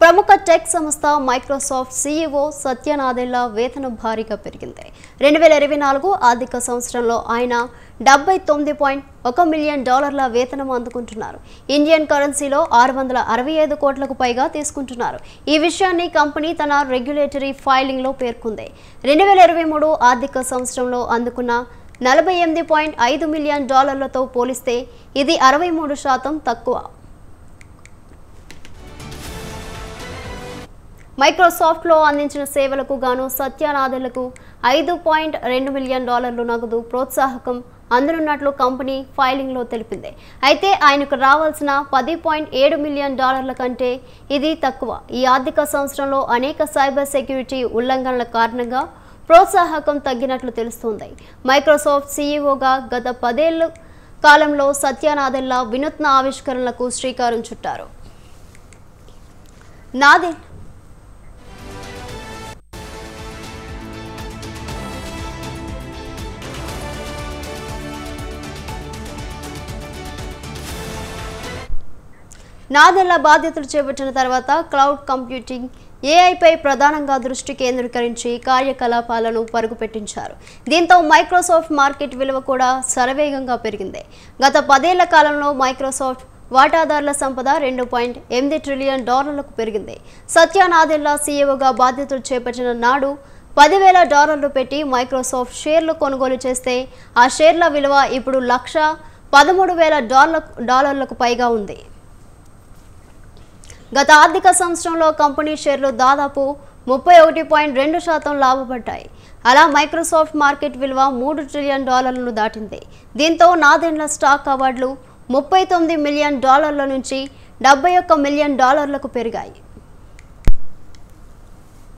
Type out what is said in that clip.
ప్రముఖ టెక్ సంస్థ Microsoft CEO Satya Nadella వేతనం భారీగా పెరిగింది. రెండు వేల ఇరవై నాలుగు ఆర్థిక సంవత్సరంలో ఆయన డెబ్బై తొమ్మిది పాయింట్ ఒక మిలియన్ డాలర్ల వేతనం అందుకుంటున్నారు. ఇండియన్ కరెన్సీలో ఆరు వందల అరవై ఐదు కోట్లకు పైగా తీసుకుంటున్నారు. ఈ విషయాన్ని కంపెనీ తన రెగ్యులేటరీ ఫైలింగ్లో పేర్కొంది. రెండు వేల ఇరవై మూడు ఆర్థిక సంవత్సరంలో అందుకున్న నలభై ఎనిమిది పాయింట్ ఐదు మిలియన్ డాలర్లతో పోలిస్తే ఇది అరవై మూడు శాతం తక్కువ. మైక్రోసాఫ్ట్లో అందించిన సేవలకు గాను సత్యనాథులకు ఐదు పాయింట్ రెండు మిలియన్ డాలర్లు నగదు ప్రోత్సాహకం అందనున్నట్లు కంపెనీ ఫైలింగ్లో తెలిపింది. అయితే ఆయనకు రావాల్సిన పది పాయింట్ ఏడు మిలియన్ డాలర్ల కంటే ఇది తక్కువ. ఈ ఆర్థిక సంవత్సరంలో అనేక సైబర్ సెక్యూరిటీ ఉల్లంఘనల కారణంగా ప్రోత్సాహకం తగ్గినట్లు తెలుస్తోంది. మైక్రోసాఫ్ట్ సీఈఓగా గత పదేళ్ళ కాలంలో సత్యనాథెల్లా వినూత్న ఆవిష్కరణలకు శ్రీకారం చుట్టారు. నాదే నాదెళ్ళ బాధ్యతలు చేపట్టిన తర్వాత క్లౌడ్ కంప్యూటింగ్ ఏఐపై ప్రధానంగా దృష్టి కేంద్రీకరించి కార్యకలాపాలను పరుగుపెట్టించారు. దీంతో మైక్రోసాఫ్ట్ మార్కెట్ విలువ కూడా శరవేగంగా పెరిగింది. గత పదేళ్ళ కాలంలో మైక్రోసాఫ్ట్ వాటాదారుల సంపద రెండు పాయింట్ ఎనిమిది ట్రిలియన్ డాలర్లకు పెరిగింది. సత్యానాదెల్లా సీఈఓగా బాధ్యతలు చేపట్టిన నాడు పదివేల డాలర్లు పెట్టి మైక్రోసాఫ్ట్ షేర్లు కొనుగోలు చేస్తే ఆ షేర్ల విలువ ఇప్పుడు లక్ష పదమూడు వేల డాలర్ డాలర్లకు పైగా ఉంది. గత ఆర్థిక సంవత్సరంలో కంపెనీ షేర్లు దాదాపు ముప్పై ఒకటి పాయింట్ రెండు శాతం లాభపడ్డాయి. అలా మైక్రోసాఫ్ట్ మార్కెట్ విలువ మూడు ట్రిలియన్ డాలర్లను దాటింది. దీంతో నాదెండ్ల స్టాక్ అవార్డులు ముప్పై తొమ్మిది మిలియన్ డాలర్ల నుంచి డెబ్బై ఒక్క మిలియన్ డాలర్లకు పెరిగాయి.